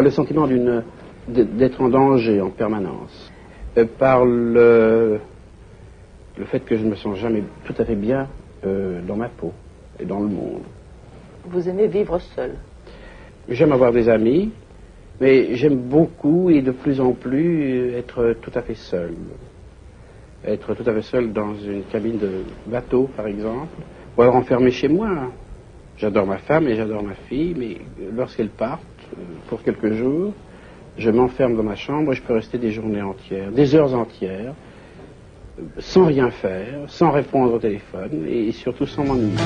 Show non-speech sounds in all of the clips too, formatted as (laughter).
le sentiment d'une d'être en danger en permanence, euh, par le, le fait que je ne me sens jamais tout à fait bien euh, dans ma peau et dans le monde. Vous aimez vivre seul? J'aime avoir des amis, mais j'aime beaucoup et de plus en plus être tout à fait seul. Être tout à fait seul dans une cabine de bateau, par exemple, ou alors enfermé chez moi. J'adore ma femme et j'adore ma fille, mais lorsqu'elles partent pour quelques jours, je m'enferme dans ma chambre et je peux rester des journées entières, des heures entières, sans rien faire, sans répondre au téléphone et surtout sans m'ennuyer.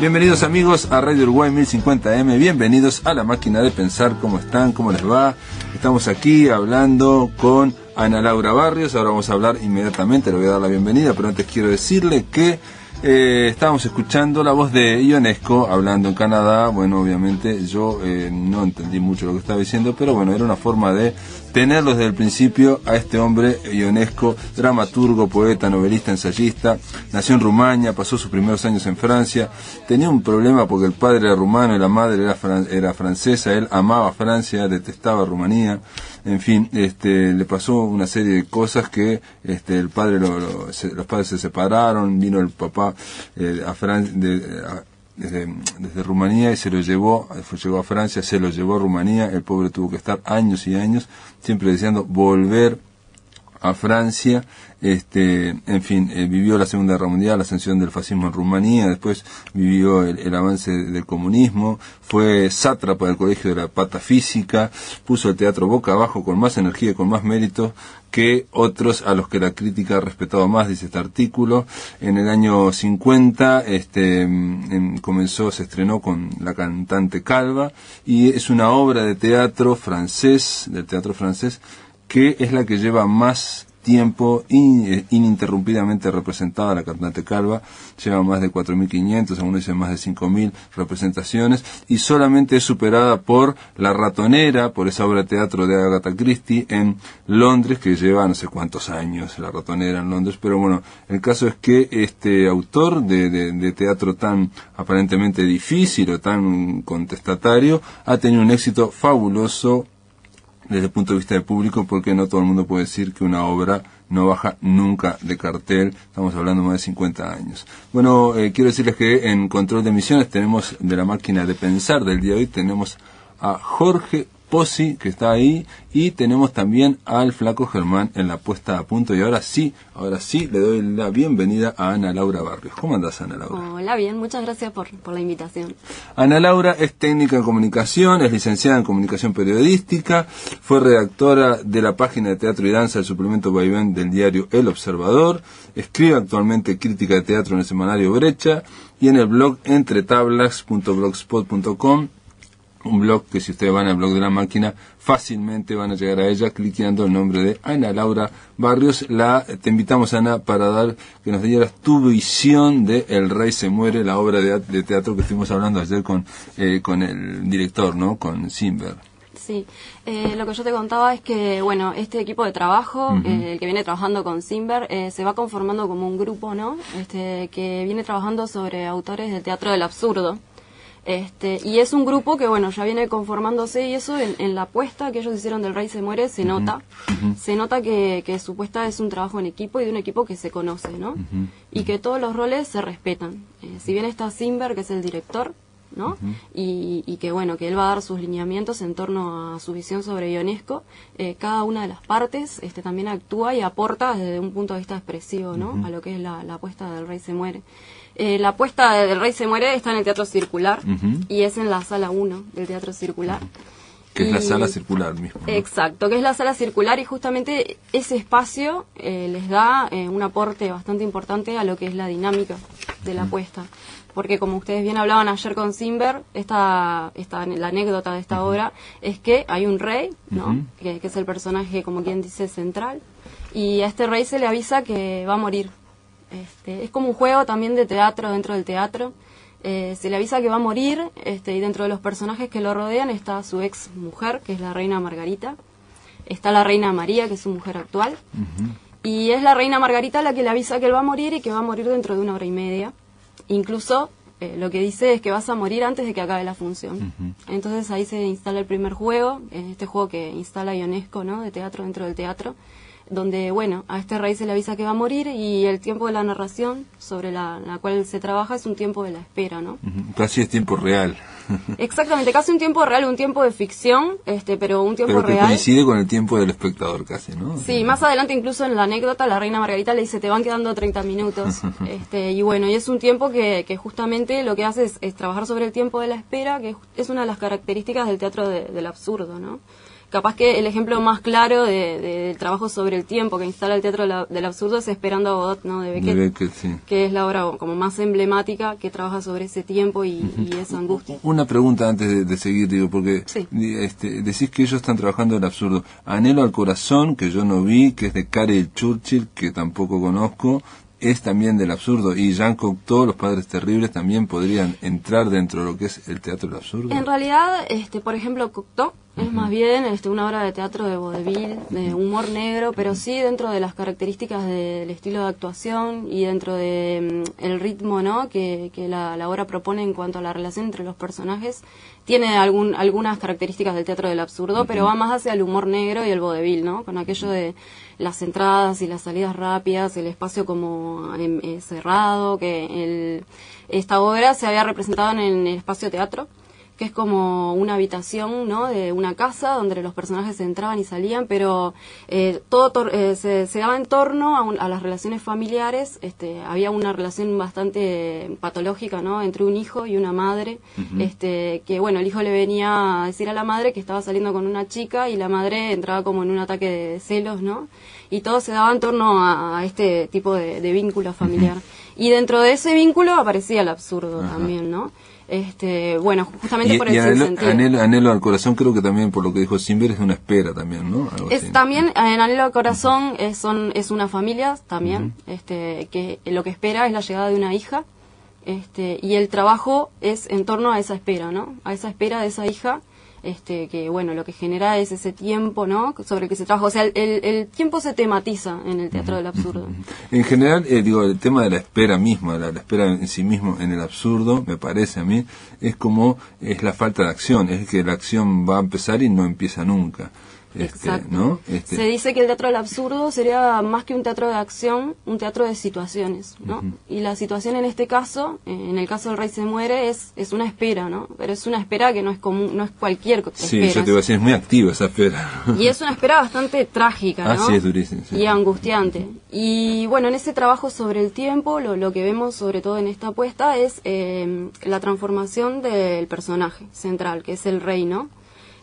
Bienvenidos amigos a Radio Uruguay 1050M, bienvenidos a la máquina de pensar, ¿cómo están? ¿Cómo les va? Estamos aquí hablando con Ana Laura Barrios, ahora vamos a hablar inmediatamente, le voy a dar la bienvenida, pero antes quiero decirle que eh, estábamos escuchando la voz de Ionesco hablando en Canadá. Bueno, obviamente yo eh, no entendí mucho lo que estaba diciendo, pero bueno, era una forma de tenerlo desde el principio a este hombre Ionesco, dramaturgo, poeta, novelista, ensayista. Nació en Rumania, pasó sus primeros años en Francia. Tenía un problema porque el padre era rumano y la madre era, era francesa. Él amaba Francia, detestaba Rumanía en fin, este, le pasó una serie de cosas que este, el padre los padres se separaron, vino el papá eh, a Francia, desde, desde, Rumanía y se lo llevó, fue, llegó a Francia, se lo llevó a Rumanía, el pobre tuvo que estar años y años, siempre deseando volver a Francia, este, en fin, eh, vivió la Segunda Guerra Mundial, la ascensión del fascismo en Rumanía, después vivió el, avance del comunismo, fue sátrapa del Colegio de la Pata Física, puso el teatro boca abajo con más energía y con más mérito que otros a los que la crítica ha respetado más, dice este artículo. En el año 50 este, comenzó, se estrenó con la cantante Calva y es una obra de teatro francés, del teatro francés, que es la que lleva más tiempo eh, ininterrumpidamente representada la cantante Calva, lleva más de 4.500, algunos dicen más de 5.000 representaciones, y solamente es superada por La Ratonera, por esa obra de teatro de Agatha Christie en Londres, que lleva no sé cuántos años La Ratonera en Londres, pero bueno, el caso es que este autor de teatro tan aparentemente difícil o tan contestatario ha tenido un éxito fabuloso desde el punto de vista del público, porque no todo el mundo puede decir que una obra no baja nunca de cartel, estamos hablando más de 50 años. Bueno, eh, quiero decirles que en control de emisiones tenemos de la máquina de pensar del día de hoy, tenemos a Jorge Posi, que está ahí, y tenemos también al flaco Germán en la puesta a punto. Y ahora sí, ahora sí, le doy la bienvenida a Ana Laura Barrios. ¿Cómo andas, Ana Laura? Hola, bien, muchas gracias por, por la invitación. Ana Laura es técnica en comunicación, es licenciada en comunicación periodística, fue redactora de la página de teatro y danza del suplemento Vaivén del diario El Observador, escribe actualmente crítica de teatro en el semanario Brecha y en el blog entretablas.blogspot.com un blog que si ustedes van al blog de la máquina fácilmente van a llegar a ella cliqueando el nombre de Ana Laura Barrios. La, te invitamos Ana para dar que nos dieras tu visión de El Rey se muere, la obra de, teatro que estuvimos hablando ayer con, eh, con el director, ¿no? Con Simber. Sí, eh, lo que yo te contaba es que, bueno, este equipo de trabajo, eh, el que viene trabajando con Simber, se va conformando como un grupo, ¿no? Este, que viene trabajando sobre autores del teatro del absurdo. Este, y es un grupo que, bueno, ya viene conformándose y eso en, la apuesta que ellos hicieron del Rey se muere se nota. Se nota que, que su puesta es un trabajo en equipo y de un equipo que se conoce, ¿no? Y que todos los roles se respetan. Eh, si bien está Simber, que es el director, ¿no? y, y, que bueno, que él va a dar sus lineamientos en torno a su visión sobre Ionesco, eh, cada una de las partes este, también actúa y aporta desde un punto de vista expresivo, ¿no? A lo que es la, la apuesta del Rey se muere. Eh, la puesta del Rey se muere está en el Teatro Circular y es en la sala 1 del Teatro Circular. Que es la sala circular mismo. Exacto, que es la sala circular y justamente ese espacio eh, les da eh, un aporte bastante importante a lo que es la dinámica de la puesta. Porque como ustedes bien hablaban ayer con Simber, esta, esta, la anécdota de esta obra es que hay un rey, ¿no? que, que es el personaje, como quien dice, central, y a este rey se le avisa que va a morir este, es como un juego también de teatro dentro del teatro. Eh, se le avisa que va a morir este, y dentro de los personajes que lo rodean está su ex mujer, que es la reina Margarita. Está la reina María, que es su mujer actual. Y es la reina Margarita la que le avisa que él va a morir y que va a morir dentro de una hora y media. Incluso eh, lo que dice es que vas a morir antes de que acabe la función. Entonces ahí se instala el primer juego, este juego que instala Ionesco, ¿no? De teatro dentro del teatro, donde, bueno, a este rey se le avisa que va a morir y el tiempo de la narración sobre la, cual se trabaja es un tiempo de la espera, ¿no? Casi es tiempo real. (laughs) Exactamente, casi un tiempo real, un tiempo de ficción, este, pero un tiempo pero que real. coincide con el tiempo del espectador casi, ¿no? Sí, más adelante incluso en la anécdota la reina Margarita le dice te van quedando 30 minutos. (laughs) este, y bueno, y es un tiempo que, que justamente lo que hace es, trabajar sobre el tiempo de la espera, que es una de las características del teatro del absurdo, ¿no? Capaz que el ejemplo más claro de, del trabajo sobre el tiempo que instala el teatro del absurdo es Esperando a Godot, ¿no? De Beckett, que es la obra como más emblemática que trabaja sobre ese tiempo y, esa angustia. Una pregunta antes de, seguir, digo, porque este, decís que ellos están trabajando el absurdo. Anhelo al corazón, que yo no vi, que es de Karel Churchill, que tampoco conozco, es también del absurdo y Jean Cocteau, los padres terribles, también podrían entrar dentro de lo que es el teatro del absurdo. En realidad, este, por ejemplo, Cocteau es más bien este, una obra de teatro de vodevil, de humor negro, pero sí dentro de las características del estilo de actuación y dentro de mm, el ritmo ¿no? que, que la, la, obra propone en cuanto a la relación entre los personajes. Tiene algún, algunas características del teatro del absurdo, pero va más hacia el humor negro y el vodevil, ¿no? con aquello de las entradas y las salidas rápidas, el espacio como em, eh, cerrado, que el, esta obra se había representado en el espacio teatro que es como una habitación ¿no? de una casa donde los personajes entraban y salían, pero eh, todo eh, se, daba en torno a, las relaciones familiares. Este, había una relación bastante patológica ¿no? entre un hijo y una madre, este, que bueno, el hijo le venía a decir a la madre que estaba saliendo con una chica y la madre entraba como en un ataque de celos, ¿no? Y todo se daba en torno a, este tipo de, vínculo familiar. (laughs) Y dentro de ese vínculo aparecía el absurdo también, ¿no? Este, bueno, justamente por el anhelo, anhelo, al corazón creo que también por lo que dijo Simber es una espera también, ¿no? es también en anhelo al corazón es, son, es una familia también, este, que lo que espera es la llegada de una hija, este, y el trabajo es en torno a esa espera, ¿no? A esa espera de esa hija este, que bueno, lo que genera es ese tiempo, ¿no? Sobre el que se trabaja. O sea, el, el, tiempo se tematiza en el teatro del absurdo. (laughs) En general, eh, digo, el tema de la espera misma, la, la, espera en sí mismo en el absurdo, me parece a mí, es como es la falta de acción, es que la acción va a empezar y no empieza nunca. Este, ¿no? Este Se dice que el teatro del absurdo sería más que un teatro de acción, un teatro de situaciones, ¿no? Y la situación en este caso, en el caso del rey se muere, es, es una espera, ¿no? Pero es una espera que no es común, no es cualquier espera. Sí, yo te a decir, es muy activa esa espera. Y es una espera bastante trágica, ¿no? Ah, sí, es durísima. Y angustiante. Y bueno, en ese trabajo sobre el tiempo, lo, lo que vemos sobre todo en esta apuesta es eh, la transformación del personaje central, que es el rey, ¿no?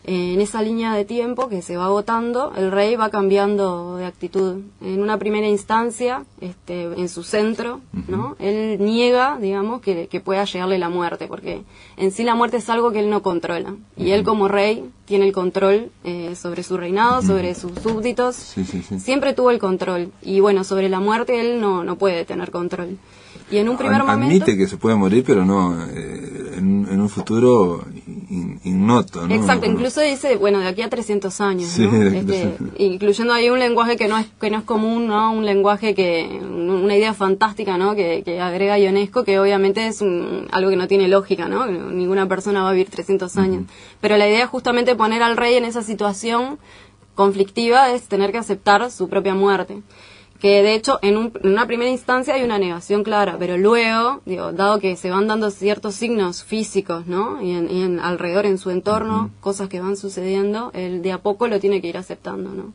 En esa línea de tiempo que se va agotando, el rey va cambiando de actitud. En una primera instancia, este, en su centro, ¿no? Él niega, digamos, que, pueda llegarle la muerte, porque en sí la muerte es algo que él no controla. Y él como rey tiene el control eh, sobre su reinado, sobre sus súbditos. Siempre tuvo el control. Y bueno, sobre la muerte él no, no puede tener control. Y en un primer momento... Admite que se puede morir, pero no eh, en, un futuro ignoto. ¿no? Exacto, incluso dice, bueno, de aquí a 300 años, este, incluyendo ahí un lenguaje que no es que no es común, ¿no? Un lenguaje que, una idea fantástica, ¿no? Que, que agrega Ionesco, que obviamente es algo que no tiene lógica, ¿no? Ninguna persona va a vivir 300 años. Pero la idea es justamente poner al rey en esa situación conflictiva es tener que aceptar su propia muerte que de hecho en, una primera instancia hay una negación clara, pero luego, digo, dado que se van dando ciertos signos físicos, ¿no? Y en, alrededor, en su entorno, cosas que van sucediendo, él de a poco lo tiene que ir aceptando, ¿no?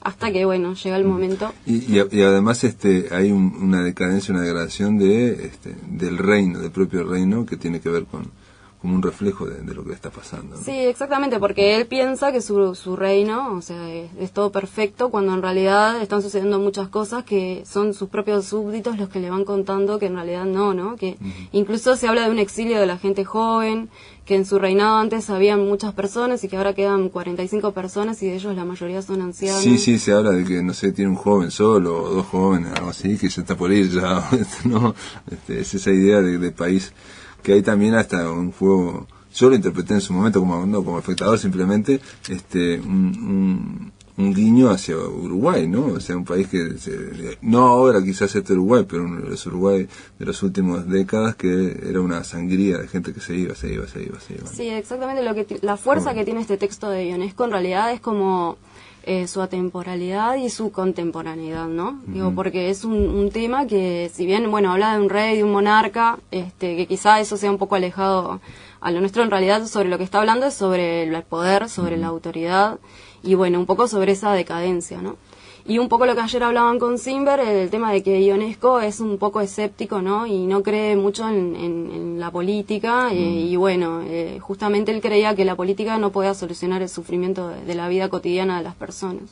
Hasta que, bueno, llega el momento. Y, además este hay una decadencia, una degradación de, este, del reino, del propio reino, que tiene que ver con, como un reflejo de, lo que está pasando. Sí, exactamente, porque él piensa que su, su reino, o sea, es, todo perfecto, cuando en realidad están sucediendo muchas cosas que son sus propios súbditos los que le van contando que en realidad no, ¿no? Que incluso se habla de un exilio de la gente joven, que en su reinado antes había muchas personas y que ahora quedan 45 personas y de ellos la mayoría son ancianos. Sí, sí, se habla de que, no sé, tiene un joven solo o dos jóvenes, algo así, que se está por ir ya, (laughs) ¿no? Este, es esa idea de, de país que hay también hasta un juego, yo lo interpreté en su momento como, no como espectador simplemente, este, un, un guiño hacia Uruguay, ¿no? O sea, un país que, se- no ahora quizás este Uruguay, pero uno de los Uruguay de las últimas décadas que era una sangría de gente que se iba, se iba, se iba, se iba. Sí, exactamente lo que la fuerza que tiene este texto de Ionesco en realidad es como eh, su atemporalidad y su contemporaneidad, ¿no? Digo, porque es un, un tema que, si bien, bueno, habla de un rey, de un monarca, este, que quizá eso sea un poco alejado a lo nuestro, en realidad sobre lo que está hablando es sobre el poder, sobre la autoridad y, bueno, un poco sobre esa decadencia, ¿no? Y un poco lo que ayer hablaban con Simber, el tema de que Ionesco es un poco escéptico, ¿no? Y no cree mucho en, en- en la política. eh, y bueno, eh, justamente él creía que la política no podía solucionar el sufrimiento de, de la vida cotidiana de las personas.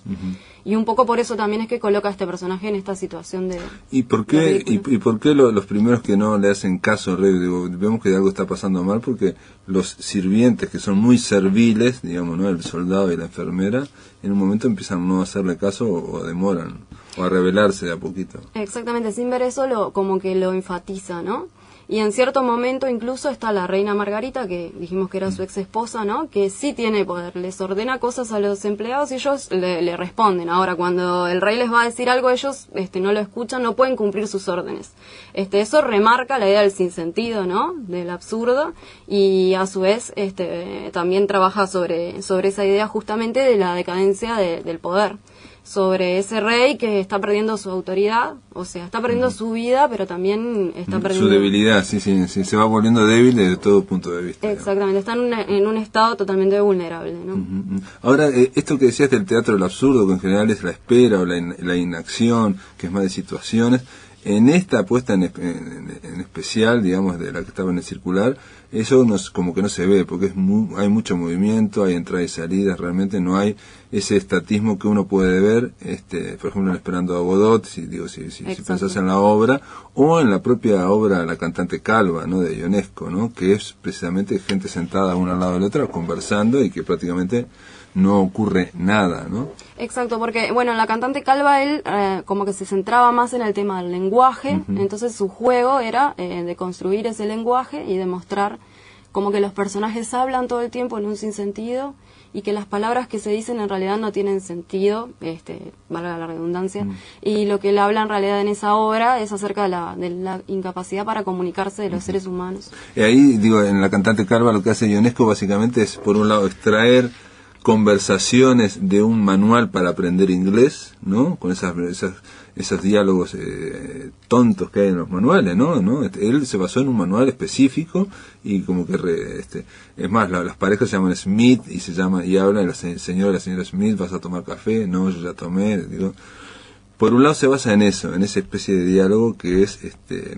Y un poco por eso también es que coloca a este personaje en esta situación de... ¿Y por qué, y, por qué lo- los primeros que no le hacen caso al rey? Digo, vemos que algo está pasando mal porque los sirvientes, que son muy serviles, digamos, ¿no? El soldado y la enfermera, en un momento empiezan a no hacerle caso o, o demoran, o a rebelarse de a poquito. Exactamente, sin ver eso lo, como que lo enfatiza, ¿no? Y en cierto momento incluso está la reina Margarita, que dijimos que era su ex esposa, ¿no? Que sí tiene poder, les ordena cosas a los empleados y ellos le, responden. Ahora, cuando el rey les va a decir algo, ellos este, no lo escuchan, no pueden cumplir sus órdenes. Este, eso remarca la idea del sinsentido, ¿no? Del absurdo y a su vez este, también trabaja sobre, sobre esa idea justamente de la decadencia de- del poder sobre ese rey que está perdiendo su autoridad, o sea, está perdiendo su vida, pero también está perdiendo... Su debilidad, sí, sí, sí, se va volviendo débil desde todo punto de vista. Exactamente, está en, una- en un estado totalmente vulnerable, ¿no? Ujú. Ahora, eh, esto que decías del teatro del absurdo, que en general es la espera o la, in- la inacción, que es más de situaciones, en esta apuesta en, en- en especial, digamos, de la que estaba en el circular, eso nos, como que no se ve, porque es mu- hay mucho movimiento, hay entradas y salidas, realmente no hay ese estatismo que uno puede ver, este, por ejemplo, en Esperando a Godot, si, digo, si, si, pensás en la obra, o en la propia obra La cantante calva, ¿no? de Ionesco, ¿no? que es precisamente gente sentada una al lado de la otra conversando y que prácticamente no ocurre nada, ¿no? Exacto, porque, bueno, la cantante Calva, él eh, como que se centraba más en el tema del lenguaje, entonces su juego era eh, de construir ese lenguaje y demostrar como que los personajes hablan todo el tiempo en un sinsentido y que las palabras que se dicen en realidad no tienen sentido, este, valga la redundancia, y lo que él habla en realidad en esa obra es acerca de la, de la incapacidad para comunicarse de los seres humanos. Y ahí, digo, en la cantante calva lo que hace Ionesco básicamente es, por un lado, extraer conversaciones de un manual para aprender inglés, ¿no? Con esas, esas esos diálogos eh, tontos que hay en los manuales, ¿no? ¿no? Este, él se basó en un manual específico y como que, re- este, es más, la- las parejas se llaman Smith y se llama y hablan, el se- señor y la señora Smith, ¿vas a tomar café? No, yo ya tomé, digo. Por un lado se basa en eso, en esa especie de diálogo que es, este,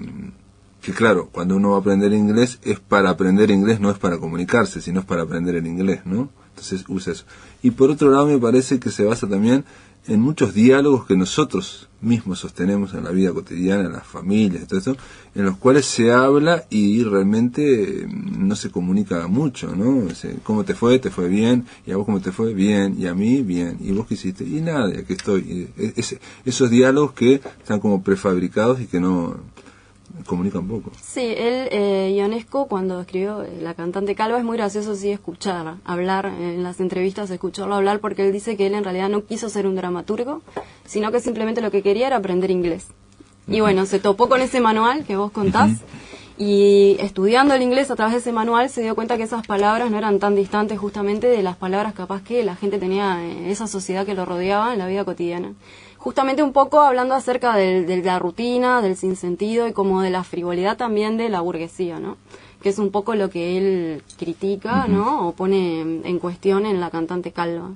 que claro, cuando uno va a aprender inglés es para aprender inglés, no es para comunicarse, sino es para aprender el inglés, ¿no? Entonces usa eso. Y por otro lado me parece que se basa también en muchos diálogos que nosotros mismos sostenemos en la vida cotidiana, en las familias, todo eso, en los cuales se habla y realmente eh, no se comunica mucho, ¿no? ¿Cómo te fue? ¿Te fue bien? ¿Y a vos cómo te fue? Bien. ¿Y a mí? Bien. ¿Y vos qué hiciste? Y nada, aquí estoy. Esos diálogos que están como prefabricados y que no comunican poco. Sí, él, eh, Ionesco, cuando escribió eh, La cantante calva, es muy gracioso sí escuchar, hablar, en las entrevistas escucharlo hablar, porque él dice que él en realidad no quiso ser un dramaturgo, sino que simplemente lo que quería era aprender inglés. Y bueno, se topó con ese manual que vos contás, y estudiando el inglés a través de ese manual se dio cuenta que esas palabras no eran tan distantes justamente de las palabras capaz que la gente tenía en esa sociedad que lo rodeaba en la vida cotidiana justamente un poco hablando acerca del- de, la rutina, del sinsentido y como de la frivolidad también de la burguesía, ¿no? Que es un poco lo que él critica, ¿no? O pone en- en cuestión en la cantante calva.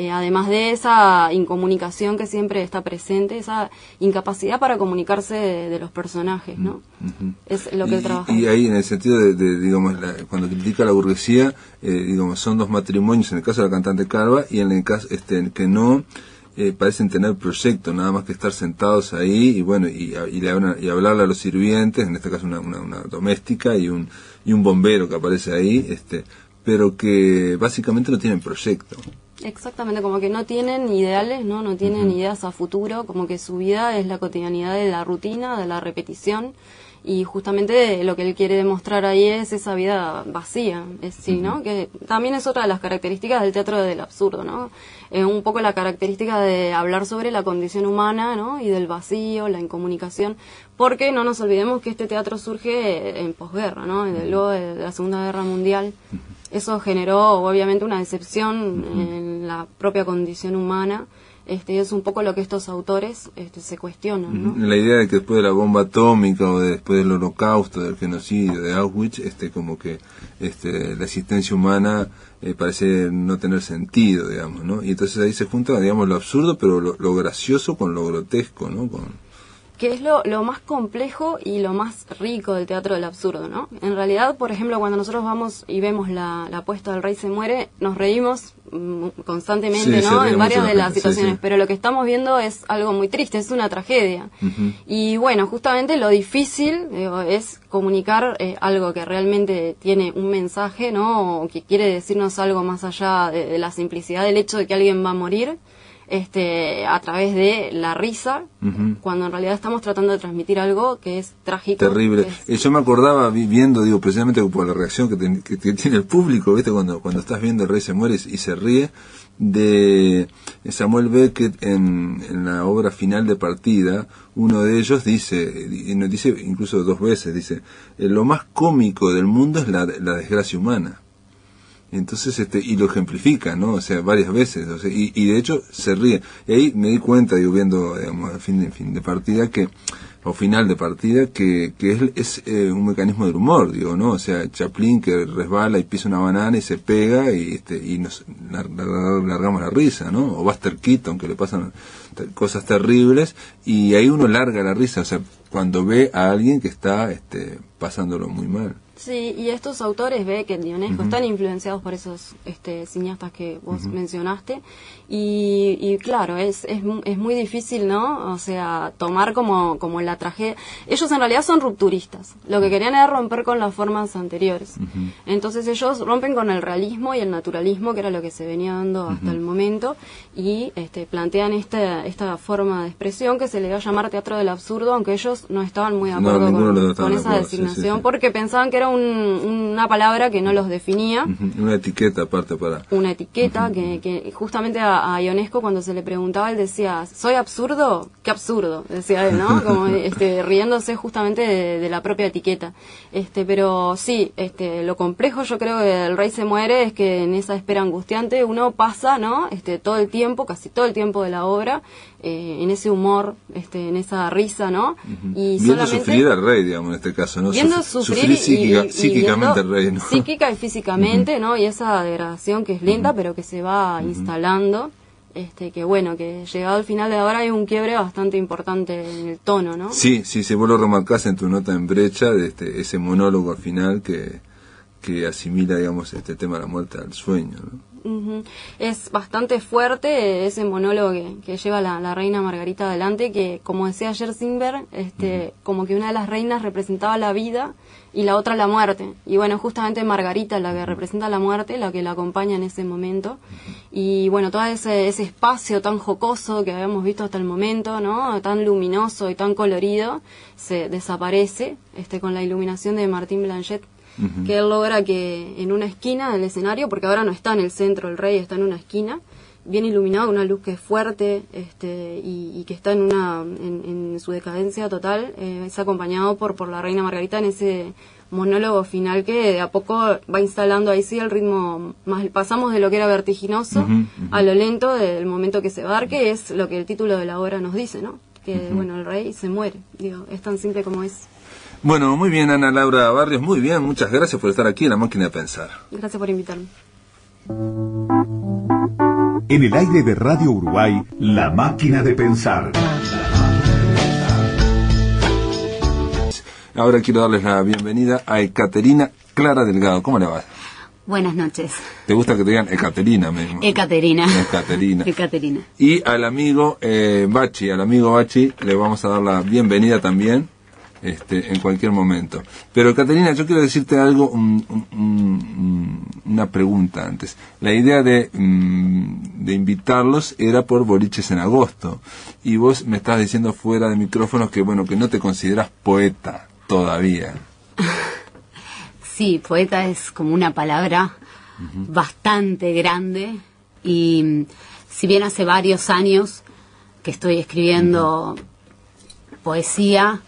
Eh, además de esa incomunicación que siempre está presente, esa incapacidad para comunicarse de, de los personajes, ¿no? Es lo que él trabaja. Y, ahí en el sentido de, de, digamos, la- cuando critica la burguesía, eh, digamos, son dos matrimonios, en el caso de la cantante Calva y en el caso este, en que no eh, parecen tener proyecto, nada más que estar sentados ahí y bueno, y, y, le hablan- y hablarle a los sirvientes, en este caso una, una, una doméstica y un, y un bombero que aparece ahí, este, pero que básicamente no tienen proyecto. Exactamente, como que no tienen ideales, ¿no? No tienen ideas a futuro, como que su vida es la cotidianidad de la rutina, de la repetición, y justamente lo que él quiere demostrar ahí es esa vida vacía, es sí, ¿no? Que también es otra de las características del teatro del absurdo, ¿no? Eh, un poco la característica de hablar sobre la condición humana, ¿no? Y del vacío, la incomunicación, porque no nos olvidemos que este teatro surge en posguerra, ¿no? Luego de la Segunda Guerra Mundial. Eso generó obviamente una decepción en la propia condición humana este, es un poco lo que estos autores este, se cuestionan. ¿no? La idea de que después de la bomba atómica o después del holocausto, del genocidio, de Auschwitz, este, como que este, la existencia humana eh, parece no tener sentido, digamos, ¿no? Y entonces ahí se junta, digamos, lo absurdo, pero lo, lo gracioso con lo grotesco, ¿no? Con, que es lo, lo, más complejo y lo más rico del teatro del absurdo, ¿no? En realidad, por ejemplo, cuando nosotros vamos y vemos la, la apuesta del rey se muere, nos reímos mm, constantemente, ¿no? En varias de las situaciones, pero lo que estamos viendo es algo muy triste, es una tragedia. Y bueno, justamente lo difícil es comunicar eh, algo que realmente tiene un mensaje, ¿no? O que quiere decirnos algo más allá de la simplicidad del hecho de que alguien va a morir este, a través de la risa, cuando en realidad estamos tratando de transmitir algo que es trágico. Terrible. Eh, yo me acordaba viendo, digo, precisamente por la reacción que, tiene el público, ¿viste? Cuando, cuando estás viendo El Rey se muere y, se ríe, de Samuel Beckett en, en, la obra final de partida, uno de ellos dice, y nos dice incluso dos veces, dice, eh, lo más cómico del mundo es la, la desgracia humana. Entonces, este, y lo ejemplifica, ¿no? O sea, varias veces, o sea, y, de hecho se ríe. Y ahí me di cuenta, digo, viendo, digamos, al fin de, fin de partida, que, o final de partida, que, que es, es eh, un mecanismo del humor, digo, ¿no? O sea, Chaplin que resbala y pisa una banana y se pega y, este, y nos largamos la risa, ¿no? O Buster Keaton, que le pasan cosas terribles y ahí uno larga la risa, o sea, cuando ve a alguien que está, este, pasándolo muy mal. Sí, y estos autores, ve que Dionesco, están influenciados por esos este, cineastas que vos mencionaste. Y, y, claro, es, es, es, muy difícil, ¿no? O sea, tomar como, como la tragedia. Ellos en realidad son rupturistas. Lo que querían era romper con las formas anteriores. Entonces ellos rompen con el realismo y el naturalismo, que era lo que se venía dando hasta el momento, y este, plantean esta, esta forma de expresión que se le va a llamar teatro del absurdo, aunque ellos no estaban muy de acuerdo con, esa designación, porque pensaban que era una palabra que no los definía. Una etiqueta aparte para... Una etiqueta que, que, justamente a, Ionesco cuando se le preguntaba, él decía, ¿soy absurdo? ¿Qué absurdo? Decía él, ¿no? (laughs) Como este, riéndose justamente de, la propia etiqueta. Este, pero sí, este, lo complejo yo creo que el rey se muere es que en esa espera angustiante uno pasa, ¿no? Este, todo el tiempo, casi todo el tiempo de la obra, eh, en ese humor, este, en esa risa, ¿no? y viendo sufrir al rey, digamos, en este caso, ¿no? Viendo sufrir, psíquicamente al rey, ¿no? Psíquica y físicamente, ¿no? Y esa degradación que es lenta, pero que se va instalando. Este, que bueno, que llegado al final de ahora hay un quiebre bastante importante en el tono, ¿no? Sí, sí, se vos lo remarcás en tu nota en brecha, de este, ese monólogo al final que, que asimila, digamos, este tema de la muerte al sueño, ¿no? Es bastante fuerte ese monólogo que, lleva la, reina Margarita adelante, que como decía ayer Simber, este, como que una de las reinas representaba la vida y la otra la muerte. Y bueno, justamente Margarita la que representa la muerte, la que la acompaña en ese momento. Y bueno, todo ese, ese espacio tan jocoso que habíamos visto hasta el momento, ¿no? Tan luminoso y tan colorido, se desaparece este, con la iluminación de Martín Blanchet que él logra que en una esquina del escenario, porque ahora no está en el centro, el rey está en una esquina, bien iluminado, una luz que es fuerte este, y, que está en, una, en, su decadencia total, eh, es acompañado por, por la reina Margarita en ese monólogo final que de a poco va instalando ahí sí el ritmo más pasamos de lo que era vertiginoso a lo lento del momento que se va a dar que es lo que el título de la obra nos dice no que bueno el rey se muere digo es tan simple como es bueno, muy bien, Ana Laura Barrios, muy bien, muchas gracias por estar aquí en La Máquina de Pensar. Gracias por invitarme. En el aire de Radio Uruguay, La Máquina de Pensar. Ahora quiero darles la bienvenida a Ecaterina Clara Delgado. ¿Cómo le va? Buenas noches. ¿Te gusta que te digan Ecaterina mismo? Ecaterina. Ecaterina. Ecaterina. Y al amigo eh, Bachi, al amigo Bachi, le vamos a dar la bienvenida también este, en cualquier momento. Pero Catalina, yo quiero decirte algo, una pregunta antes. La idea de, mm, de invitarlos era por boliches en agosto. Y vos me estás diciendo fuera de micrófonos que, bueno, que no te consideras poeta. todavía. (laughs) Sí, poeta es como una palabra bastante grande y mm, si bien hace varios años que estoy escribiendo poesía,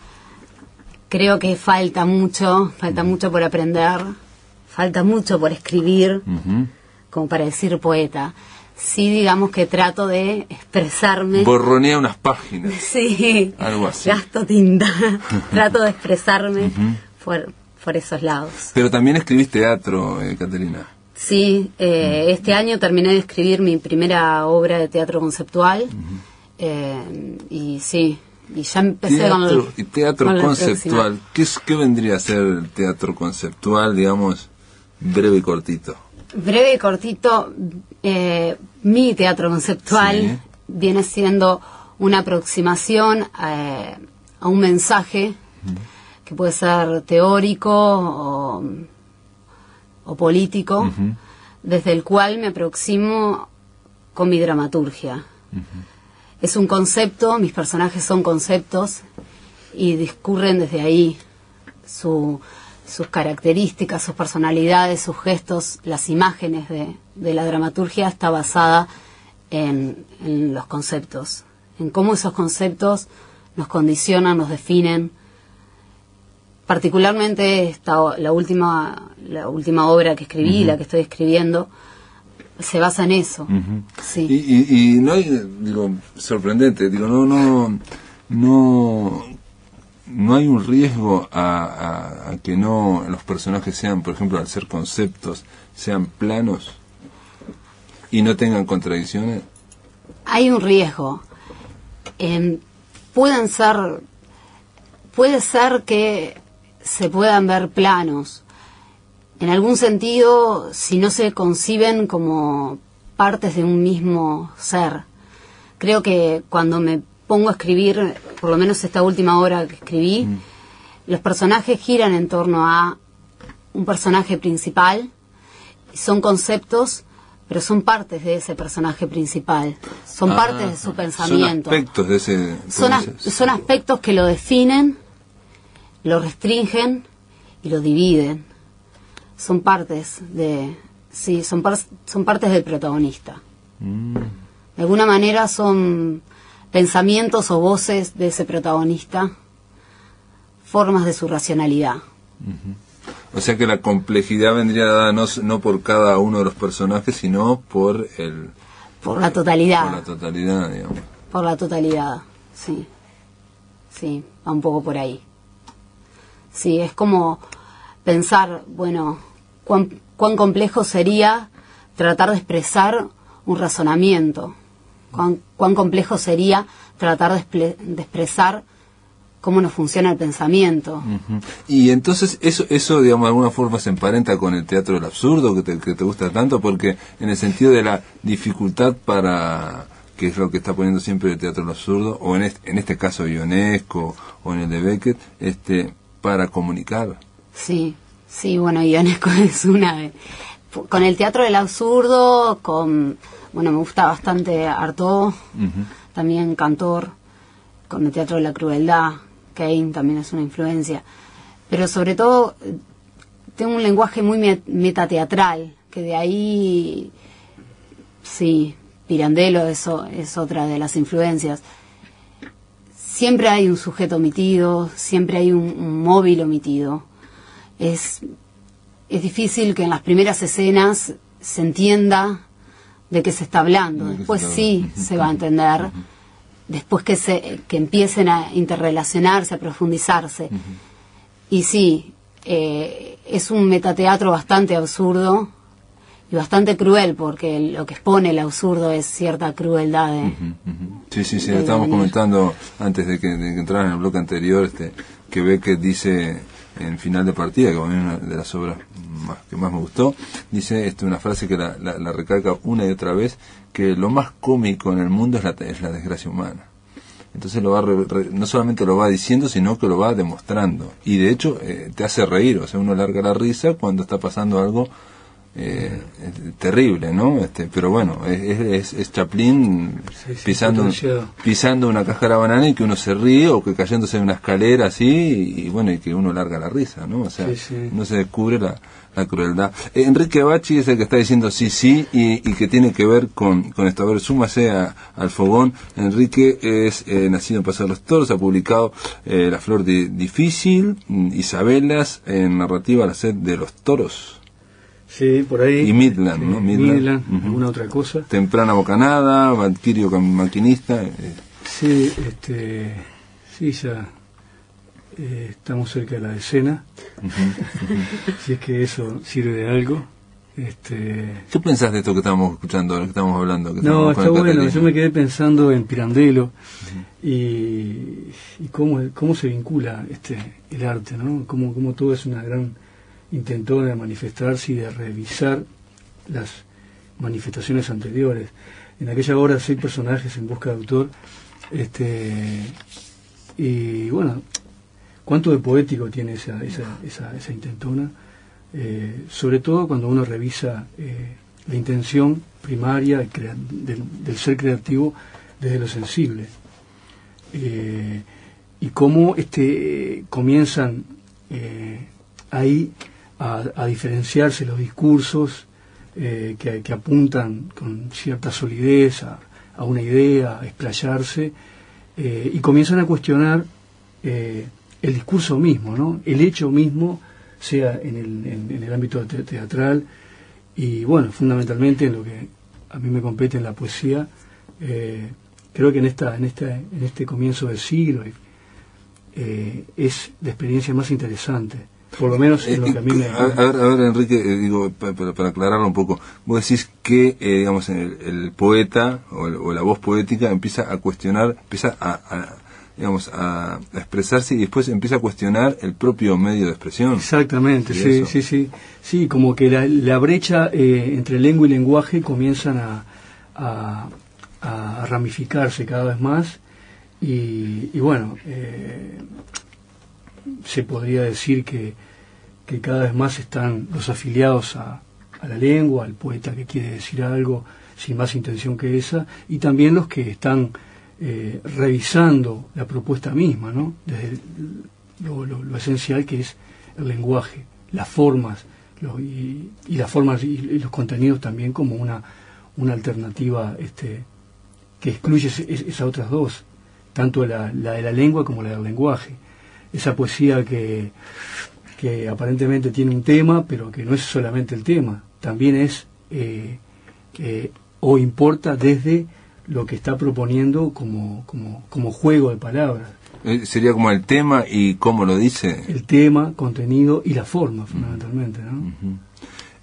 creo que falta mucho, falta mucho por aprender, falta mucho por escribir, como para decir poeta. Sí, digamos que trato de expresarme. Borronea unas páginas. (laughs) Sí, Algo así. gasto tinta. (laughs) trato de expresarme por, por esos lados. Pero también escribís teatro, eh, Caterina. Sí, eh, este año terminé de escribir mi primera obra de teatro conceptual. eh, y sí, y ya empecé con el, Teatro, y teatro con conceptual. ¿Qué, es, ¿Qué vendría a ser el teatro conceptual, digamos, breve y cortito? Breve y cortito, eh, mi teatro conceptual Sí. viene siendo una aproximación eh, a un mensaje que puede ser teórico o, o político, desde el cual me aproximo con mi dramaturgia. Es un concepto, mis personajes son conceptos y discurren desde ahí su- sus características, sus personalidades, sus gestos, las imágenes de, de la dramaturgia está basada en, en los conceptos, en cómo esos conceptos nos condicionan, nos definen. Particularmente esta, la última la última obra que escribí, la que estoy escribiendo, se basa en eso. Sí. Y, y, y no hay, digo, sorprendente, digo, no, no, no, no hay un riesgo a, a- a que no los personajes sean, por ejemplo, al ser conceptos, sean planos y no tengan contradicciones. hay un riesgo. Em, pueden ser, puede ser que se puedan ver planos. En algún sentido, si no se conciben como partes de un mismo ser. Creo que cuando me pongo a escribir, por lo menos esta última obra que escribí, los personajes giran en torno a un personaje principal, son conceptos, pero son partes de ese personaje principal, son Ah, partes de su pensamiento. Son aspectos de ese. Son, as- entonces, son aspectos que lo definen, lo restringen y lo dividen. Son partes de, sí, son, par- son partes del protagonista. Mm. De alguna manera son pensamientos o voces de ese protagonista, formas de su racionalidad. O sea que la complejidad vendría dada no, no por cada uno de los personajes, sino por el Por la totalidad. por la totalidad, digamos. Por la totalidad, sí. Sí, va un poco por ahí. Sí, es como pensar, bueno, cuán, cuán complejo sería tratar de expresar un razonamiento. Cuán, cuán complejo sería tratar de, expresar cómo nos funciona el pensamiento. Y entonces eso, eso digamos, de alguna forma se emparenta con el teatro del absurdo que te, que te gusta tanto, porque en el sentido de la dificultad para, que es lo que está poniendo siempre el teatro del absurdo, o en este, en este caso Ionesco, o en el de Beckett, este, para comunicar. Sí, sí, bueno, Ionesco (laughs) es una de... Con el teatro del absurdo, con... Bueno, me gusta bastante Artaud, también Cantor, con el teatro de la crueldad, Kane también es una influencia. Pero sobre todo, tengo un lenguaje muy met- metateatral, que de ahí, sí, Pirandello es, o- es otra de las influencias siempre hay un sujeto omitido, siempre hay un, un móvil omitido. Es, es difícil que en las primeras escenas se entienda de qué se está hablando. Después sí se va a entender. Después que, se, que empiecen a interrelacionarse, a profundizarse. Y sí, eh, es un metateatro bastante absurdo y bastante cruel, porque lo que expone el absurdo es cierta crueldad. de-. Sí, sí, sí, estábamos comentando antes de que, de que entraran en el bloque anterior, este, que Beckett dice en final de partida, que es una de las obras más, que más me gustó, dice este, una frase que la, la, recalca una y otra vez, que lo más cómico en el mundo es la, es la desgracia humana. Entonces lo va re- no solamente lo va diciendo, sino que lo va demostrando. Y de hecho eh, te hace reír, o sea, uno larga la risa cuando está pasando algo eh, terrible, ¿no? Este, pero bueno, es, es, Chaplin pisando, pisando una cajara banana y que uno se ríe o que cayéndose en una escalera así y, bueno, y que uno larga la risa, ¿no? O sea, no se descubre la, la crueldad. Eh, Enrique Bachi es el que está diciendo sí, sí y, que tiene que ver con, con esto. A ver, súmase al fogón. Enrique es eh, nacido en Paso de los Toros, ha publicado La Flor Difícil, mm, Isabelas, en narrativa La Sed de los Toros. Sí, por ahí. Y Midland, ¿no? Midland, alguna otra cosa. Temprana Bocanada, Valquirio Maquinista. Eh. Sí, este, sí, ya eh, estamos cerca de la decena. si es que eso sirve de algo. Este... ¿Qué pensás de esto que estamos escuchando, que estamos hablando? no, está bueno. Yo me quedé pensando en Pirandello y, y cómo, cómo se vincula este el arte, ¿no? Cómo, cómo todo es una gran intentó de manifestarse y de revisar las manifestaciones anteriores. En aquella obra seis personajes en busca de autor, este, y bueno, cuánto de poético tiene esa, esa, esa, intentona, eh, sobre todo cuando uno revisa eh, la intención primaria del, ser creativo desde lo sensible. Eh, y cómo este, comienzan ahí a, diferenciarse los discursos eh, que, apuntan con cierta solidez a, una idea, a explayarse, eh, y comienzan a cuestionar eh, el discurso mismo, ¿no? el hecho mismo, sea en el, ámbito teatral, y bueno, fundamentalmente en lo que a mí me compete en la poesía, creo que en, esta, en, esta, en este comienzo del siglo es la experiencia más interesante por lo menos es lo que a mí me... A, ver, a ver, Enrique, eh, digo, para, aclararlo un poco, vos decís que, eh, digamos, el, poeta o, la voz poética empieza a cuestionar, empieza a, digamos, a, expresarse y después empieza a cuestionar el propio medio de expresión. Exactamente, sí, sí, sí. Sí, como que la, brecha eh, entre lengua y lenguaje comienzan a, a, ramificarse cada vez más y, y bueno, se podría decir que, que, cada vez más están los afiliados a, a, la lengua, al poeta que quiere decir algo sin más intención que esa, y también los que están eh, revisando la propuesta misma, ¿no? desde lo, lo, esencial que es el lenguaje, las formas, y, las formas y, los contenidos también como una, una alternativa este, que excluye esas otras dos, tanto la, la de la lengua como la del lenguaje esa poesía que, que aparentemente tiene un tema, pero que no es solamente el tema, también es eh, o importa desde lo que está proponiendo como, como, como juego de palabras. Eh, sería como el tema y cómo lo dice. El tema, contenido y la forma, fundamentalmente. ¿no?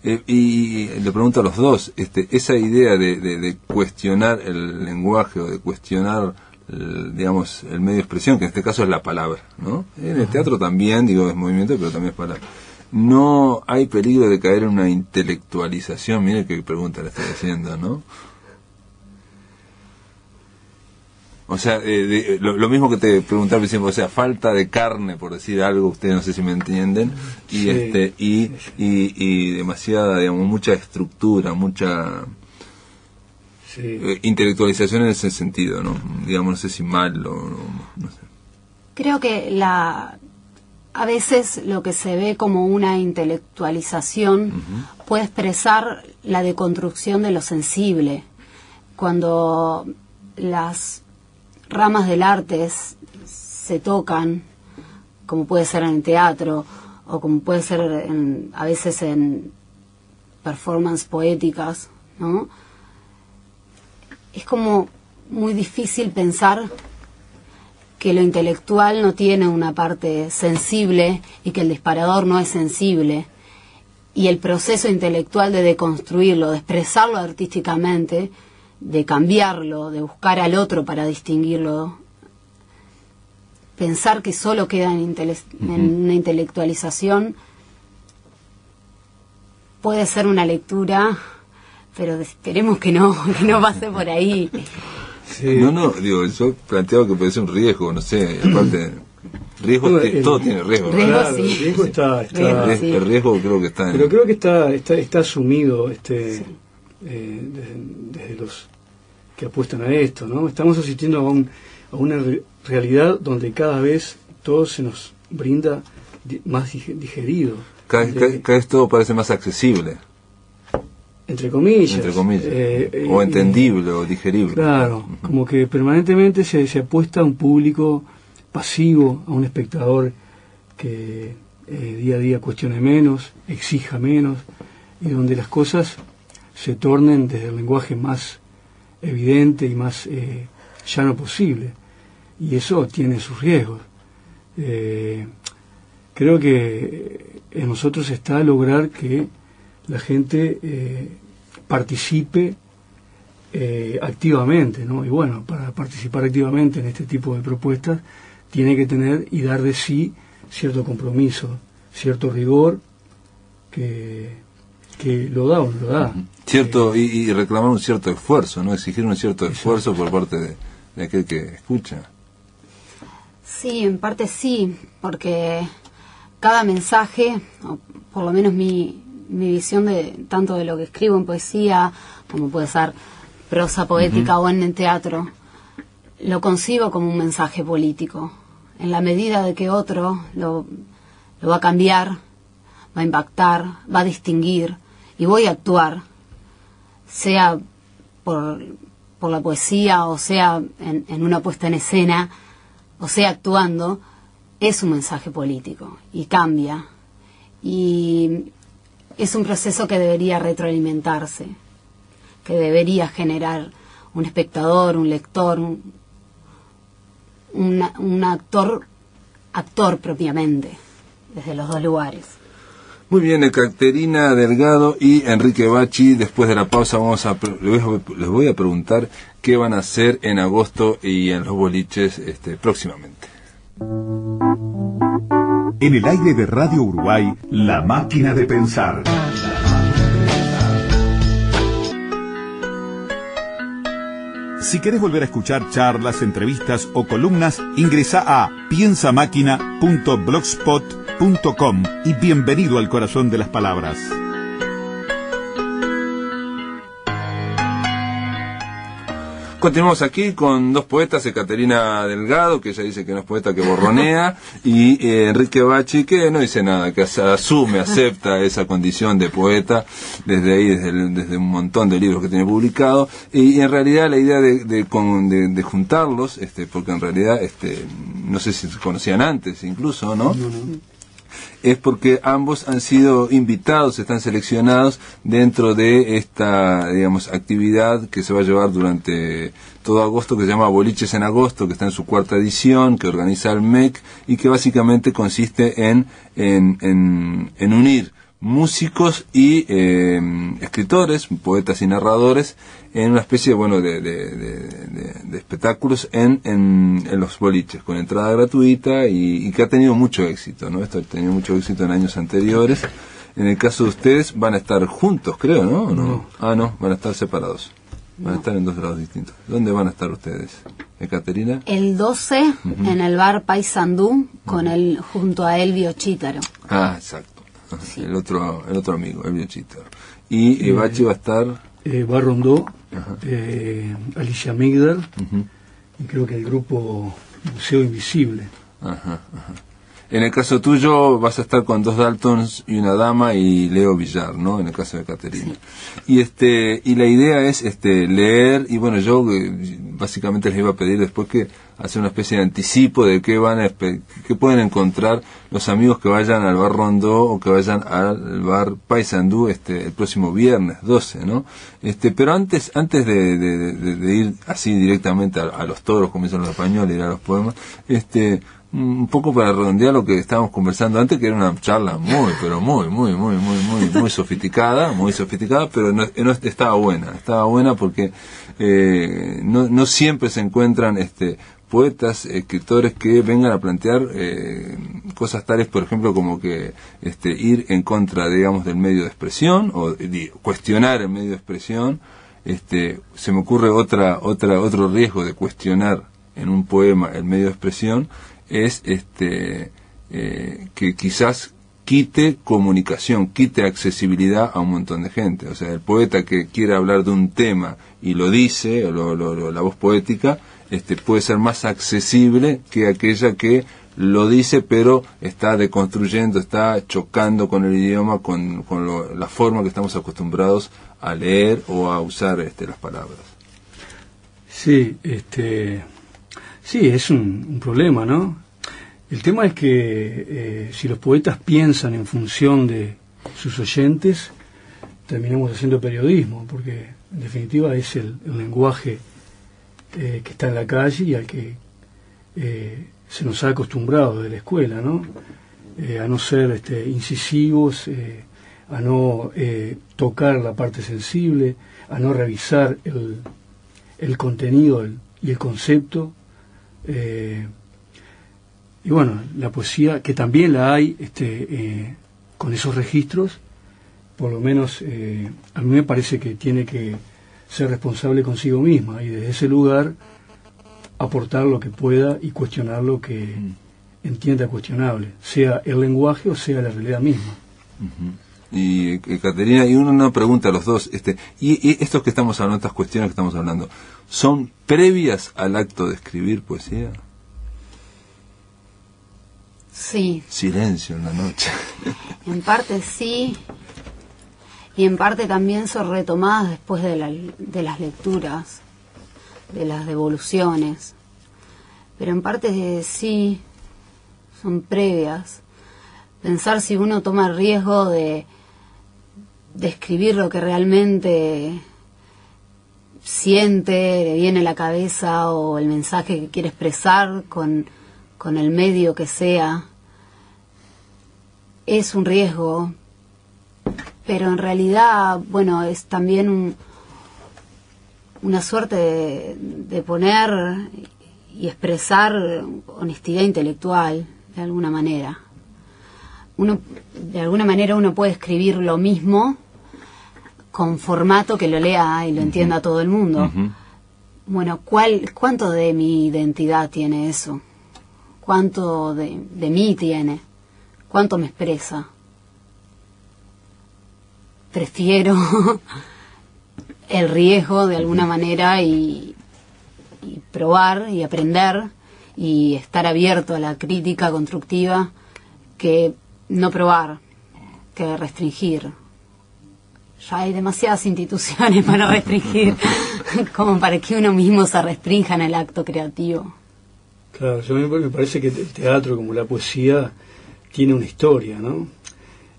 Eh, y le pregunto a los dos, este, esa idea de, de, cuestionar el lenguaje o de cuestionar digamos, el medio de expresión, que en este caso es la palabra, ¿no? En el teatro también, digo, es movimiento, pero también es palabra. No hay peligro de caer en una intelectualización, mire qué pregunta le estoy haciendo, ¿no? O sea, eh, lo, mismo que te preguntaba o sea, falta de carne, por decir algo, ustedes no sé si me entienden, y este y, y, y demasiada, digamos, mucha estructura, mucha eh, intelectualización en ese sentido, ¿no? Digamos, no sé si mal o no, sé. Creo que la a veces lo que se ve como una intelectualización puede expresar la deconstrucción de lo sensible. Cuando las ramas del arte se tocan, como puede ser en el teatro o como puede ser a veces en performance poéticas, ¿no? Es como muy difícil pensar que lo intelectual no tiene una parte sensible y que el disparador no es sensible. Y el proceso intelectual de deconstruirlo, de expresarlo artísticamente, de cambiarlo, de buscar al otro para distinguirlo, pensar que solo queda en, en una intelectualización puede ser una lectura pero esperemos que no, (laughs) que no pase por ahí. No, no, digo, yo planteaba que puede ser un riesgo, no sé, aparte... Riesgo, No, ti- el- todo tiene riesgo. riesgo ¿verdad? Claro, sí. el riesgo está, está- Riesgo, El, sí. el riesgo creo que está en... pero creo que está está, está asumido este eh, desde, desde los que apuestan a esto, ¿no? Estamos asistiendo a, un- a una re- realidad donde cada vez todo se nos brinda di- más dig- digerido, cada, cada- cada vez todo parece más accesible, entre comillas, entre comillas. eh, o entendible o digerible. Claro, como que permanentemente se, se apuesta a un público pasivo, a un espectador que eh, día a día cuestione menos, exija menos, y donde las cosas se tornen desde el lenguaje más evidente y más eh, llano posible. Y eso tiene sus riesgos. Eh, creo que en nosotros está lograr que la gente eh, participe eh, activamente, ¿no? Y bueno, para participar activamente en este tipo de propuestas tiene que tener y dar de sí cierto compromiso, cierto rigor que, que lo da o no lo da. Cierto, y, y reclamar un cierto esfuerzo, ¿no? Exigir un cierto esfuerzo por parte de, de aquel que escucha. Sí, en parte sí, porque cada mensaje, o por lo menos mi, mi visión de tanto de lo que escribo en poesía, como puede ser prosa poética o en el teatro, lo concibo como un mensaje político. En la medida de que otro lo, lo va a cambiar, va a impactar, va a distinguir y voy a actuar, sea por, por la poesía o sea en, en una puesta en escena, o sea actuando, es un mensaje político y cambia. Y es un proceso que debería retroalimentarse, que debería generar un espectador, un lector, un, un actor, actor propiamente, desde los dos lugares. Muy bien, Caterina Delgado y Enrique Bachi. Después de la pausa vamos a, les voy a preguntar qué van a hacer en agosto y en los boliches este, próximamente. En el aire de Radio Uruguay, La Máquina de Pensar. Si querés volver a escuchar charlas, entrevistas o columnas, ingresa a piensamáquina.blogspot.com y bienvenido al corazón de las palabras. Continuamos aquí con dos poetas, Caterina Delgado, que ella dice que no es poeta, que borronea, (laughs) y eh, Enrique Bachi, que no dice nada, que as- asume, acepta (laughs) esa condición de poeta desde ahí, desde, el- desde un montón de libros que tiene publicado, y, y en realidad la idea de, de, con- de- de juntarlos, este, porque en realidad, este, no sé si se conocían antes incluso, ¿no? Es porque ambos han sido invitados, están seleccionados dentro de esta, digamos, actividad que se va a llevar durante todo agosto, que se llama Boliches en Agosto, que está en su cuarta edición, que organiza el MEC y que básicamente consiste en, en, en, en unir músicos y eh, escritores, poetas y narradores en una especie bueno de, de, de- de- de espectáculos en, en, en los boliches con entrada gratuita y, y que ha tenido mucho éxito no esto ha tenido mucho éxito en años anteriores. En el caso de ustedes van a estar juntos creo no ¿O no ah no van a estar separados. Van a estar en dos lados distintos. Dónde van a estar ustedes Caterina El 12 en el bar Paysandú con el, junto a Elvio Chítaro. ah exacto (laughs) el otro el otro amigo el biochito y eh, Bachi va a estar Eh, Barrondó, eh, Alicia Migdal y creo que el grupo Museo Invisible. Ajá, ajá. En el caso tuyo vas a estar con dos Daltons y una dama y Leo Villar, ¿no? En el caso de Caterina. Y este y la idea es este leer y bueno, yo eh, básicamente les iba a pedir después que hacer una especie de anticipo de qué van a qué pueden encontrar los amigos que vayan al bar Rondó o que vayan al bar Paysandú este el próximo viernes 12, ¿no? Este, pero antes antes de, ir así directamente a, a los toros como dicen los españoles, ir a los poemas, este un poco para redondear lo que estábamos conversando antes, que era una charla muy, pero muy, muy, muy, muy, muy, muy sofisticada, muy sofisticada, pero no, no estaba buena, estaba buena porque eh, no, no siempre se encuentran este poetas, escritores que vengan a plantear eh, cosas tales, por ejemplo, como que este, ir en contra, digamos, del medio de expresión o cuestionar el medio de expresión. Este, se me ocurre otra, otra, otro riesgo de cuestionar en un poema el medio de expresión es este eh, que quizás quite comunicación, quite accesibilidad a un montón de gente. O sea, el poeta que quiere hablar de un tema y lo dice, o la voz poética, este, puede ser más accesible que aquella que lo dice, pero está deconstruyendo, está chocando con el idioma, con, la forma que estamos acostumbrados a leer o a usar este, las palabras. Sí, este, sí, es un problema, ¿no? El tema es que eh, si los poetas piensan en función de sus oyentes, terminamos haciendo periodismo, porque en definitiva es el, lenguaje eh, que está en la calle y al que eh, se nos ha acostumbrado de la escuela, ¿no? a no ser este, incisivos, a no tocar la parte sensible, a no revisar el, el contenido y el concepto. Y bueno, la poesía, que también la hay este, eh, con esos registros, por lo menos eh, a mí me parece que tiene que ser responsable consigo misma y desde ese lugar aportar lo que pueda y cuestionar lo que mm. entienda cuestionable, sea el lenguaje o sea la realidad misma. Y eh, Caterina, y uno no pregunta a los dos, este, y, y estos que estamos hablando, estas cuestiones que estamos hablando, ¿son previas al acto de escribir poesía? Sí. Silencio en la noche. En parte sí, y en parte también son retomadas después de, las lecturas, de las devoluciones. Pero en parte sí, son previas. Pensar si uno toma el riesgo de, de escribir lo que realmente siente, le viene la cabeza o el mensaje que quiere expresar con con el medio que sea, es un riesgo, pero en realidad, bueno, es también una suerte de, poner y expresar honestidad intelectual, de alguna manera. Uno, de alguna manera uno puede escribir lo mismo con formato que lo lea y lo entienda todo el mundo. Bueno, ¿cuál, ¿cuánto de mi identidad tiene eso? cuánto de, de mí tiene, cuánto me expresa. Prefiero (laughs) el riesgo de alguna manera y, probar y aprender y estar abierto a la crítica constructiva que no probar, que restringir. Ya hay demasiadas instituciones (laughs) para restringir, (laughs) como para que uno mismo se restrinja en el acto creativo. Claro, mí me parece que el teatro, como la poesía, tiene una historia, ¿no?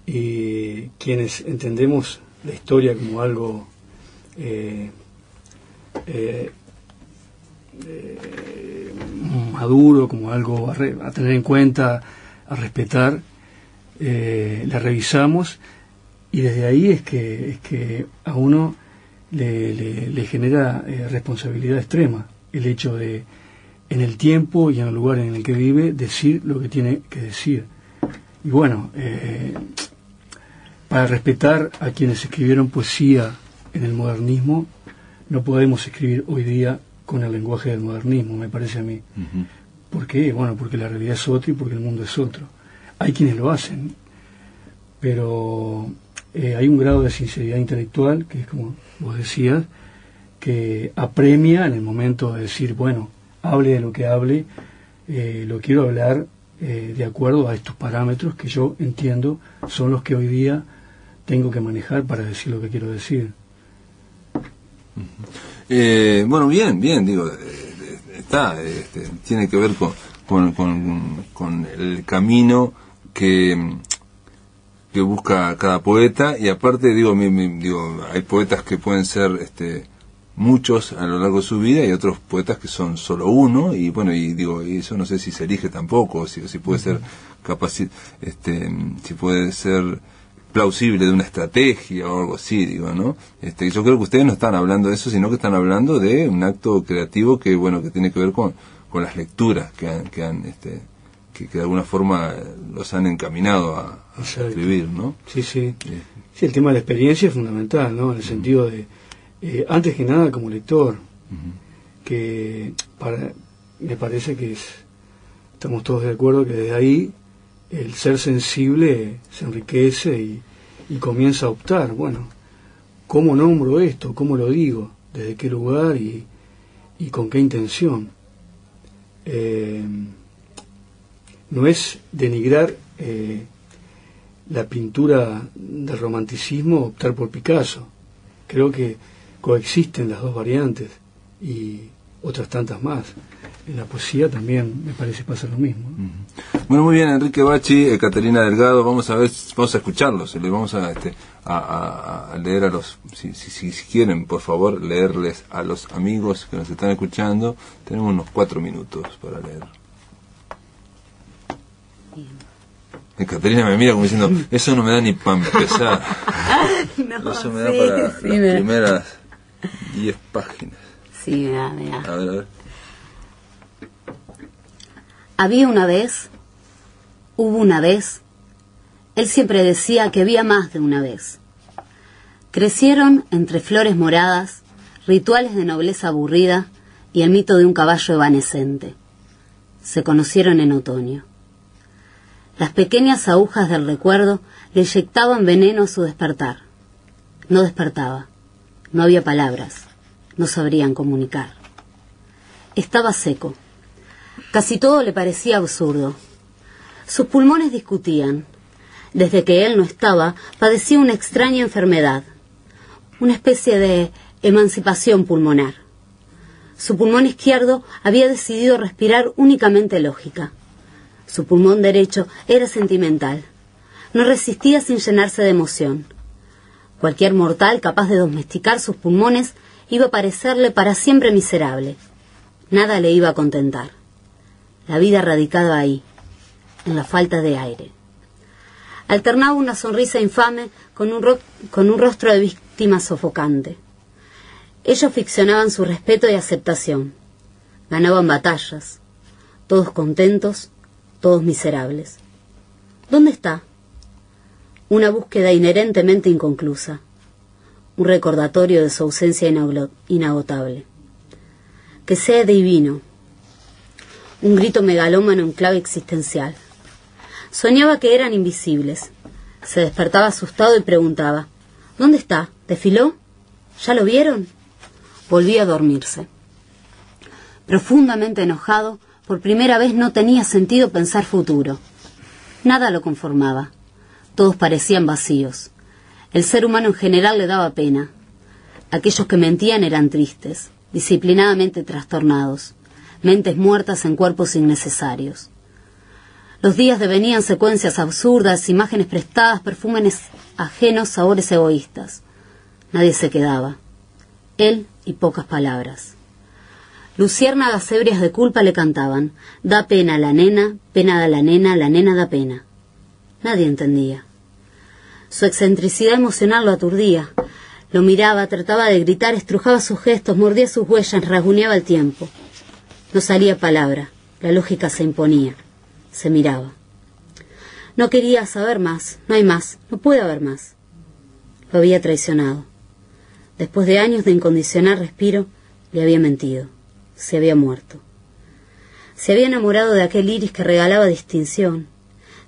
Y quienes entendemos la historia como algo eh, eh, eh, maduro, como algo a, tener en cuenta, a respetar, la revisamos y desde ahí es que, es que a uno le genera responsabilidad extrema el hecho de en el tiempo y en el lugar en el que vive, decir lo que tiene que decir. Y bueno, eh, para respetar a quienes escribieron poesía en el modernismo, no podemos escribir hoy día con el lenguaje del modernismo, me parece a mí. ¿Por qué? Bueno, porque la realidad es otra y porque el mundo es otro. Hay quienes lo hacen, pero eh, hay un grado de sinceridad intelectual, que es como vos decías, que apremia en el momento de decir, bueno, hable de lo que hable, eh, lo quiero hablar eh, de acuerdo a estos parámetros que yo entiendo son los que hoy día tengo que manejar para decir lo que quiero decir. Eh, bueno, bien, bien, digo, está, este, tiene que ver con, con, el camino que, que busca cada poeta. Y aparte, digo, digo, hay poetas que pueden ser este, muchos a lo largo de su vida y otros poetas que son solo uno. Y bueno y digo eso no sé si se elige tampoco si, si puede ser este si puede ser plausible de una estrategia o algo así digo no este yo creo que ustedes no están hablando de eso sino que están hablando de un acto creativo que bueno que tiene que ver con, con las lecturas que han, que han este que, de alguna forma los han encaminado a, escribir no sí sí. Sí el tema de la experiencia es fundamental no en el sentido de eh, antes que nada como lector, que para, me parece que es estamos todos de acuerdo que desde ahí el ser sensible se enriquece y, comienza a optar, bueno, ¿cómo nombro esto? ¿Cómo lo digo? ¿Desde qué lugar y, con qué intención? Eh, no es denigrar eh, la pintura del romanticismo, optar por Picasso. Creo que coexisten las dos variantes y otras tantas más. En la poesía también me parece pasa lo mismo. Bueno, muy bien, Enrique Bachi, eh, Caterina Delgado, vamos a ver, vamos a escucharlos, le vamos a, este, a, leer a los, si, si, si, quieren, por favor, leerles a los amigos que nos están escuchando. Tenemos unos cuatro minutos para leer. Y Caterina me mira como diciendo, (laughs) eso no me da ni para empezar. eso me da para las primeras diez páginas. Sí, me da, me da. A ver, a ver. Había una vez, hubo una vez, él siempre decía que había más de una vez. Crecieron entre flores moradas, rituales de nobleza aburrida y el mito de un caballo evanescente. Se conocieron en otoño. Las pequeñas agujas del recuerdo le inyectaban veneno a su despertar. No despertaba. No había palabras. No sabrían comunicar. Estaba seco. Casi todo le parecía absurdo. Sus pulmones discutían. Desde que él no estaba, padecía una extraña enfermedad, una especie de emancipación pulmonar. Su pulmón izquierdo había decidido respirar únicamente lógica. Su pulmón derecho era sentimental. No resistía sin llenarse de emoción. Cualquier mortal capaz de domesticar sus pulmones iba a parecerle para siempre miserable. Nada le iba a contentar. La vida radicaba ahí, en la falta de aire. Alternaba una sonrisa infame con un, con un rostro de víctima sofocante. Ellos ficcionaban su respeto y aceptación. Ganaban batallas, todos contentos todos miserables. ¿Dónde está? Una búsqueda inherentemente inconclusa, un recordatorio de su ausencia inagotable. Que sea divino, un grito megalómano en clave existencial. Soñaba que eran invisibles. Se despertaba asustado y preguntaba, ¿Dónde está? ¿Desfiló? ¿Ya lo vieron? Volvía a dormirse. Profundamente enojado, por primera vez no tenía sentido pensar futuro. Nada lo conformaba. Todos parecían vacíos. El ser humano en general le daba pena. Aquellos que mentían eran tristes, disciplinadamente trastornados, mentes muertas en cuerpos innecesarios. Los días devenían secuencias absurdas, imágenes prestadas, perfumes ajenos, sabores egoístas. Nadie se quedaba. Él y pocas palabras. Luciérnagas ebrias de culpa le cantaban. Da pena la nena, pena a la nena, la nena da pena. Nadie entendía. Su excentricidad emocional lo aturdía. Lo miraba, trataba de gritar, estrujaba sus gestos, mordía sus huellas, rasguñaba el tiempo. No salía palabra. La lógica se imponía. Se miraba. No quería saber más. No hay más. No puede haber más. Lo había traicionado. Después de años de incondicional respiro, le había mentido se había muerto. Se había enamorado de aquel iris que regalaba distinción.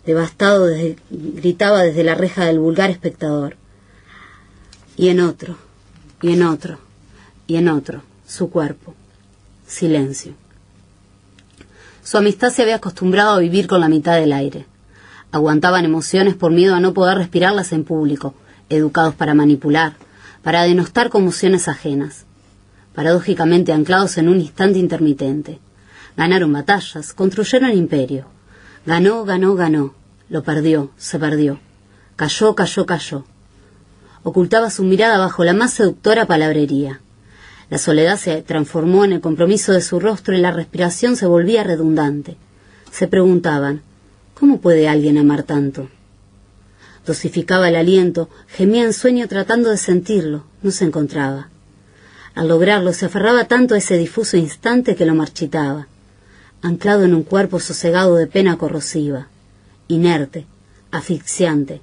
Devastado gritaba desde la reja del vulgar espectador. Y en otro, y en otro, y en otro, su cuerpo. Silencio. Su amistad se había acostumbrado a vivir con la mitad del aire. Aguantaban emociones por miedo a no poder respirarlas en público, educados para manipular, para denostar conmociones ajenas paradójicamente anclados en un instante intermitente. Ganaron batallas, construyeron imperio. Ganó, ganó, ganó. Lo perdió, se perdió. Cayó, cayó, cayó. Ocultaba su mirada bajo la más seductora palabrería. La soledad se transformó en el compromiso de su rostro y la respiración se volvía redundante. Se preguntaban, ¿cómo puede alguien amar tanto? Dosificaba el aliento, gemía en sueño tratando de sentirlo, no se encontraba. Al lograrlo se aferraba tanto a ese difuso instante que lo marchitaba, anclado en un cuerpo sosegado de pena corrosiva, inerte, asfixiante,